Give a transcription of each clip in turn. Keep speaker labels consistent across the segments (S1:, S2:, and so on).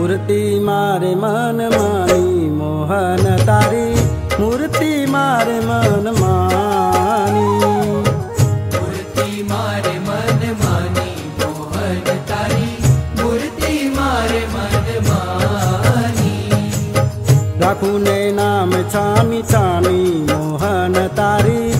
S1: मूर्ति मारे मन
S2: मानी मोहन तारी। मूर्ति मार मनमानमाोहन तारी। मूर्ति मारु ने न
S1: मि सानि मोहन तारी।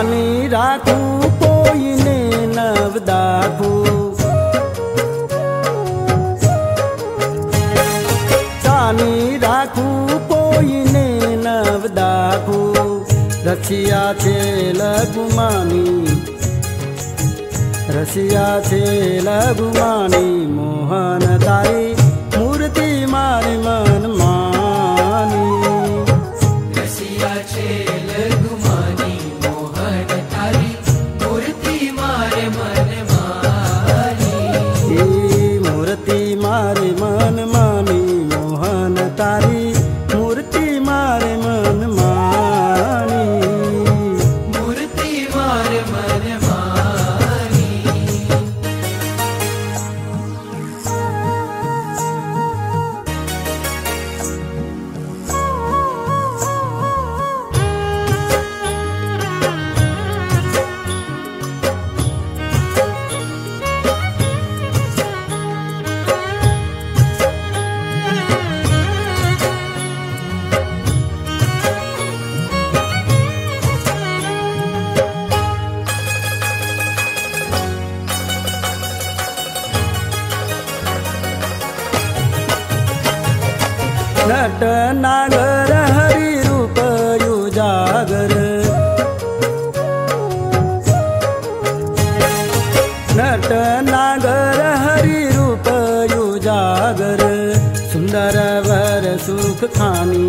S2: ચાની રાખું, કોઈને નવ દાખું. ચાની રાખું, કોઈને નવ દાખું. રસિયા છે લઘુમાની, રસિયા છે લઘુમાની મોહન તારી મૂર્તિ મારી મન
S1: नागर हरि रूप
S2: युजागर नट नागर हरि रूप रखी सुन्दर सुख खानी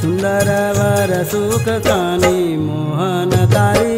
S2: सुन्दर वर
S1: सुख खानी मोहन तारी।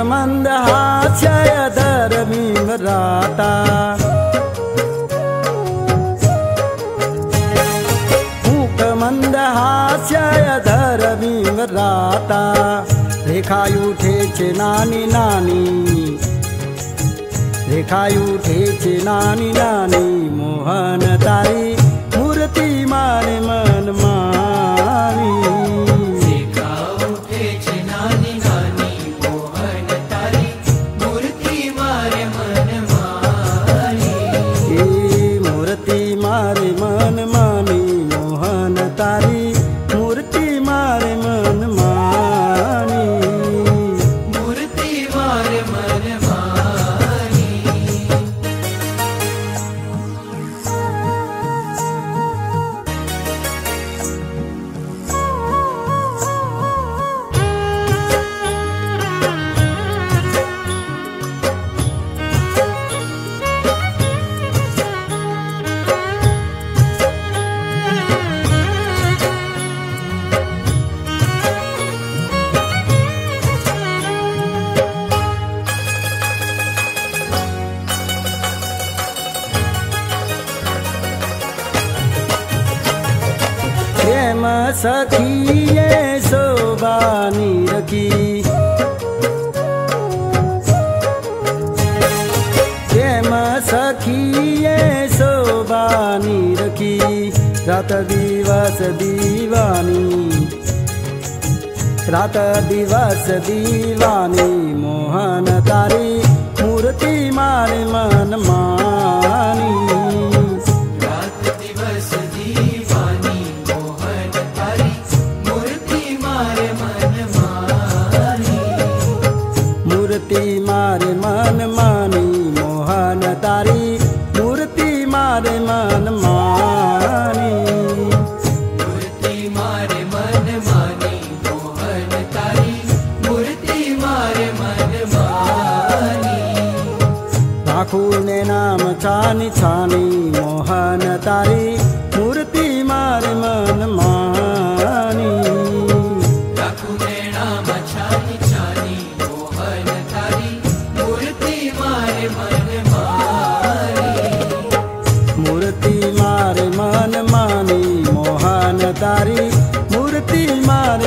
S2: મુખ મંદ હાસ્ય ધર્મી રાતા મુખ મંદ હાસ્ય ધર્મી રાતા દેખાયું ઉઠે છે નાની નાની દેખાયું ઉઠે છે નાની નાની મોહન તારી સખીએ શોભાની રખી. પ્રેમ સખીએ શોભાની રખી. રાત દિવસ દીવાની, રાત દિવસ દીવાની મોહન તારી મૂર્તિ મારે મન ઠાકુરને
S1: નામ છાની છાની મોહન તારી મૂર્તિ માર મન માની
S2: ઠાકુરને નામ છાની છાની મોહન તારી મૂર્તિ માર મન માની
S1: મોહન તારી મૂર્તિ માર